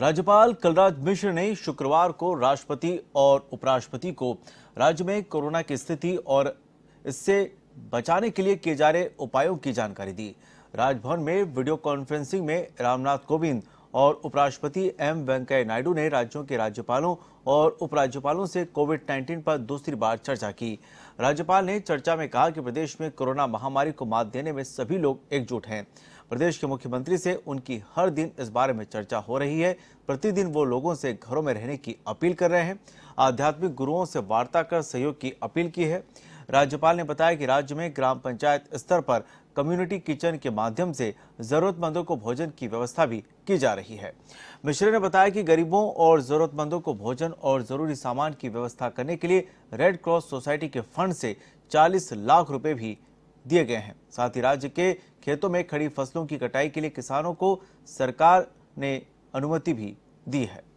राज्यपाल कलराज मिश्र ने शुक्रवार को राष्ट्रपति और उपराष्ट्रपति को राज्य में कोरोना की स्थिति और इससे बचाने के लिए किए जा रहे उपायों की जानकारी दी। राजभवन में वीडियो कॉन्फ्रेंसिंग में रामनाथ कोविंद और उपराष्ट्रपति एम वेंकैया नायडू ने राज्यों के राज्यपालों और उपराज्यपालों से कोविड 19 पर दूसरी बार चर्चा की। राज्यपाल ने चर्चा में कहा कि प्रदेश में कोरोना महामारी को मात देने में सभी लोग एकजुट हैं। प्रदेश के मुख्यमंत्री से उनकी हर दिन इस बारे में चर्चा हो रही है। प्रतिदिन वो लोगों से घरों में रहने की अपील कर रहे हैं। आध्यात्मिक गुरुओं से वार्ता कर सहयोग की अपील की है। राज्यपाल ने बताया कि राज्य में ग्राम पंचायत स्तर पर कम्युनिटी किचन के माध्यम से जरूरतमंदों को भोजन की व्यवस्था भी की जा रही है। मिश्र ने बताया कि गरीबों और जरूरतमंदों को भोजन और ज़रूरी सामान की व्यवस्था करने के लिए रेड क्रॉस सोसाइटी के फंड से 40 लाख रुपए भी दिए गए हैं। साथ ही राज्य के खेतों में खड़ी फ़सलों की कटाई के लिए किसानों को सरकार ने अनुमति भी दी है।